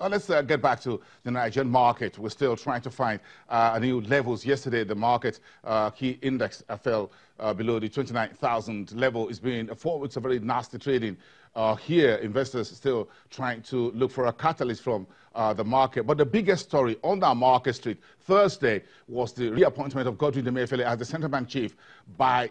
Well, let's uh, get back to the Nigerian market. We're still trying to find uh, new levels. Yesterday, the market uh, key index uh, fell uh, below the 29,000 level. It's been a forward, it's a very nasty trading. Uh, here, investors still trying to look for a catalyst from the market. But the biggest story on that market street Thursday was the reappointment of Godwin Emefiele as the central bank chief by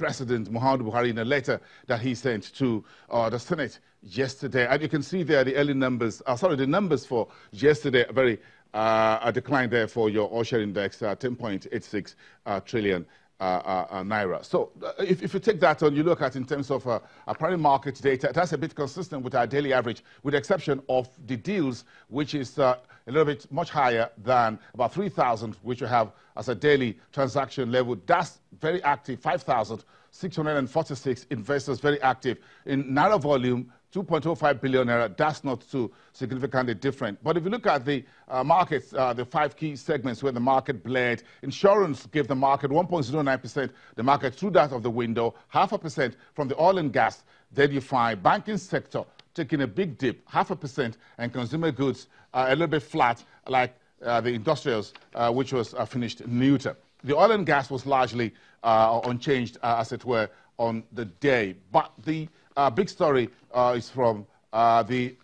President Muhammadu Buhari in a letter that he sent to uh, the Senate yesterday. And you can see there the early numbers, uh, sorry, the numbers for yesterday, very uh, a decline there for your share index, uh, 10.86 uh, trillion. Uh, uh, naira. So if, if, you take that and you look at in terms of a primary market data, that's a bit consistent with our daily average, with the exception of the deals, which is a little bit much higher than about 3,000, which we have as a daily transaction level. That's very active, 5,646 investors very active. In Naira volume, 2.05 billion naira, that's not too significantly different. But if you look at the uh, markets, uh, the five key segments where the market bled, insurance gave the market 1.09%, the market threw that of the window, half a percent from the oil and gas. Then you find banking sector taking a big dip, half a percent, and consumer goods uh, a little bit flat, like uh, the industrials, uh, which was uh, finished neuter. The oil and gas was largely unchanged, as it were, on the day. But the uh, big story uh, is from uh, the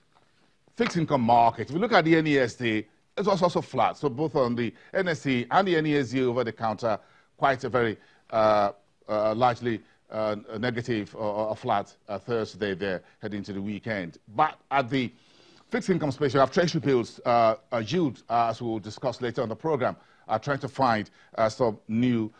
fixed income market. If you look at the NASD, it was also flat. So both on the NSE and the NASD over the counter, quite a very uh, uh, largely uh, negative or, flat Thursday there heading into the weekend. But at the fixed income space, you have treasury bills yield, as we'll discuss later on the program, are trying to find some new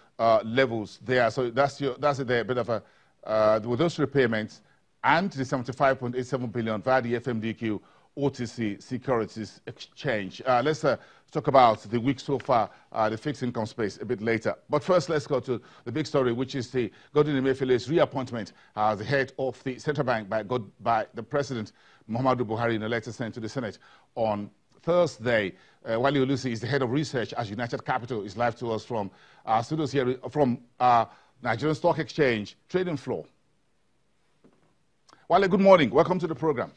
levels there. So that's, your, that's a bit of a, with those repayments, and the 75.87 billion via the FMDQ OTC Securities Exchange. Uh, let's uh, talk about the week so far, uh, the fixed income space, a bit later. But first, let's go to the big story, which is the Godwin Emefiele's reappointment as the head of the central bank by, God, by the President Muhammadu Buhari in a letter sent to the Senate on Thursday. Uh, Wale Olusi is the head of research at United Capital. is live to us from our studios here from uh, Nigerian Stock Exchange trading floor. Wale, good morning. Welcome to the program.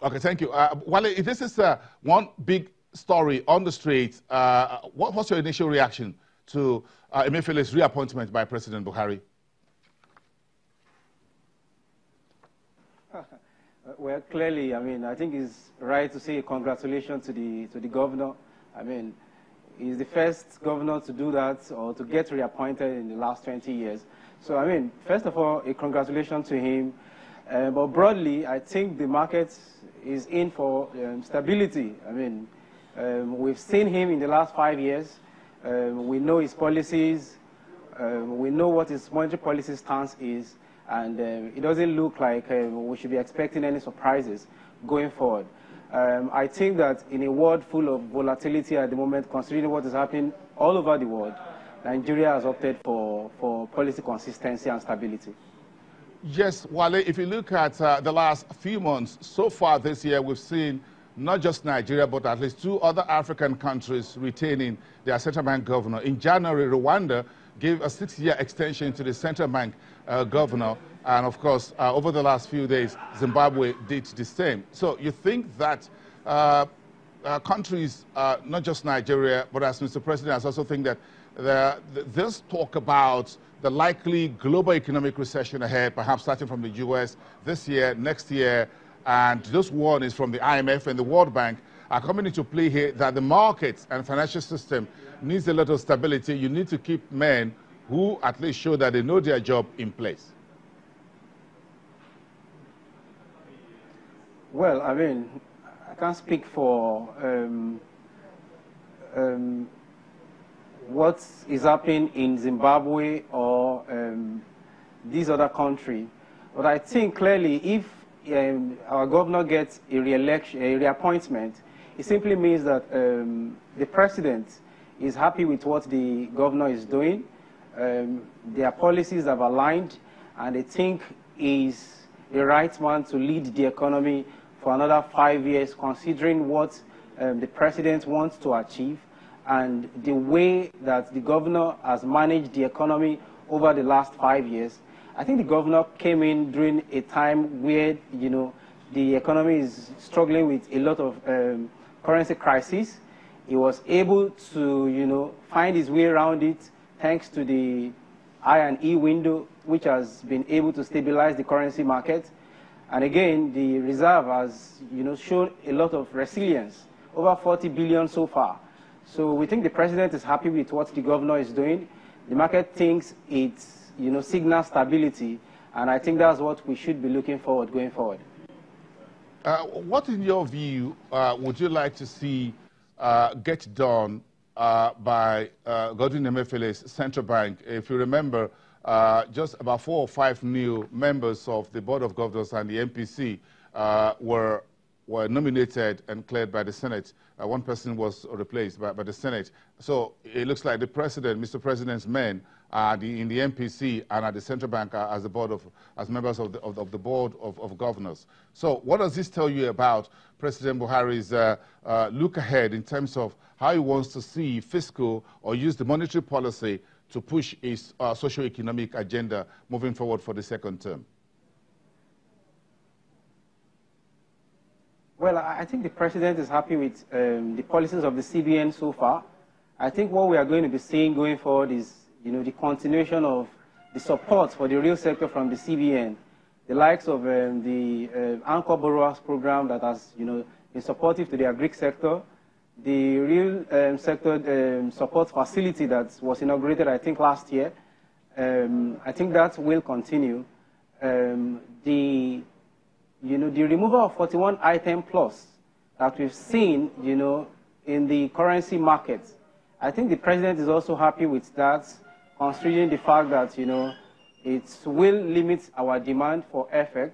Okay, thank you. Uh, Wale, if this is uh, one big story on the street, uh, what was your initial reaction to uh, reappointment by President Buhari? Well, clearly, I mean, I think it's right to say congratulations to the to the governor. I mean, He's the first governor to do that or to get reappointed in the last 20 years. So, I mean, first of all, a congratulations to him. Uh, but broadly, I think the market is in for um, stability. I mean, um, we've seen him in the last five years. Um, we know his policies. Um, we know what his monetary policy stance is. And um, it doesn't look like um, we should be expecting any surprises going forward. Um, I think that in a world full of volatility at the moment, considering what is happening all over the world, Nigeria has opted for, for policy consistency and stability. Yes, Wale, if you look at uh, the last few months, so far this year, we've seen not just Nigeria, but at least two other African countries retaining their central bank governor. In January, Rwanda gave a six-year extension to the central bank uh, governor. And of course, uh, over the last few days, Zimbabwe did the same. So you think that uh, uh countries, uh, not just Nigeria, but as Mr. President, I also think that the, this talk about the likely global economic recession ahead, perhaps starting from the U.S. this year, next year, and this one is from the IMF and the World Bank, are coming into play here that the markets and financial system needs a lot of stability. You need to keep men who at least show that they know their job in place. Well, I mean, I can't speak for um, um, what is happening in Zimbabwe or um, these other countries, but I think clearly if um, our governor gets a re-election, a reappointment, it simply means that um, the president is happy with what the governor is doing. Um, their policies have aligned, and they think is the right man to lead the economy for another five years, considering what um, the president wants to achieve and the way that the governor has managed the economy over the last five years. I think the governor came in during a time where, you know, the economy is struggling with a lot of um, currency crisis. He was able to, you know, find his way around it thanks to the I and E window, which has been able to stabilize the currency market. And again, the reserve has, you know, shown a lot of resilience, over 40 billion so far. So we think the president is happy with what the governor is doing. The market thinks it's, you know, signal stability, and I think that's what we should be looking forward going forward. Uh, what, in your view, uh, would you like to see uh, get done uh, by uh, Godwin Emefiele's central bank? If you remember, just about four or five new members of the Board of Governors and the MPC were were nominated and cleared by the Senate. Uh, one person was replaced by, by, the Senate. So it looks like the president, Mr. President's men, are the, in the MPC and at the central bank as the board of, as members of the, of, of the board of, of, governors. So what does this tell you about President Buhari's uh, uh, look ahead in terms of how he wants to see fiscal or use the monetary policy to push his uh, socio-economic agenda moving forward for the second term? Well, I think the president is happy with um, the policies of the CBN so far. I think what we are going to be seeing going forward is, you know, the continuation of the support for the real sector from the CBN, the likes of um, the uh, Anchor Borrowers Program that has, you know, been supportive to the agri sector, the real um, sector um, support facility that was inaugurated, I think, last year. Um, I think that will continue. The you know, the removal of 41 item plus that we've seen, you know, in the currency market, I think the president is also happy with that, considering the fact that, you know, it will limit our demand for FX.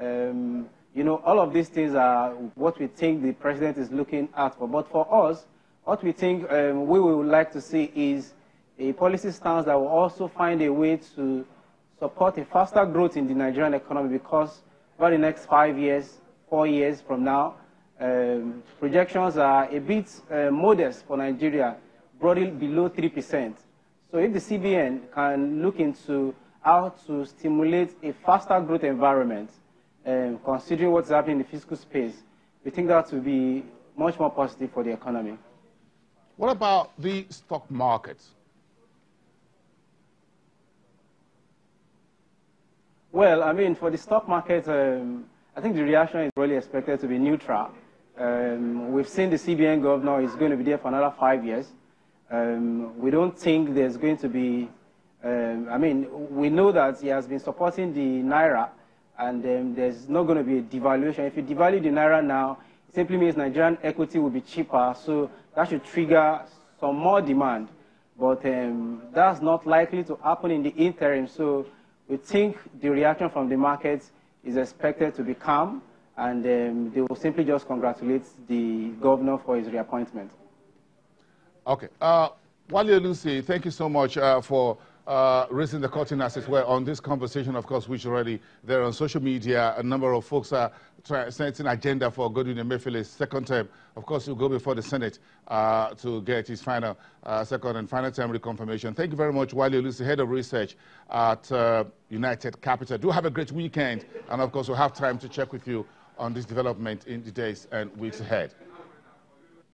Um, you know, all of these things are what we think the president is looking at for. But for us, what we think um, we would like to see is a policy stance that will also find a way to support a faster growth in the Nigerian economy because over the next five years, four years from now. Um, projections are a bit uh, modest for Nigeria, broadly below 3%. So if the CBN can look into how to stimulate a faster growth environment, um, considering what's happening in the fiscal space, we think that will be much more positive for the economy. What about the stock market? Well, I mean, for the stock market, um, I think the reaction is really expected to be neutral. Um, we've seen the CBN governor is going to be there for another five years. Um, we don't think there's going to be, um, I mean, we know that he has been supporting the Naira, and there's not going to be a devaluation. If you devalue the Naira now, it simply means Nigerian equity will be cheaper, so that should trigger some more demand. But um, that's not likely to happen in the interim, so we think the reaction from the markets is expected to be calm, and um, they will simply just congratulate the governor for his reappointment. Okay. Uh, Wale Lucy, thank you so much uh, for uh, raising the curtain as it were on this conversation, of course, which already there on social media. A number of folks are setting agenda for Godwin Emefiele's second term. Of course, he'll go before the Senate uh, to get his final uh, second and final term reconfirmation. Thank you very much, Wale Olusi, Head of Research at uh, United Capital. Do have a great weekend, and of course, we'll have time to check with you on this development in the days and weeks ahead.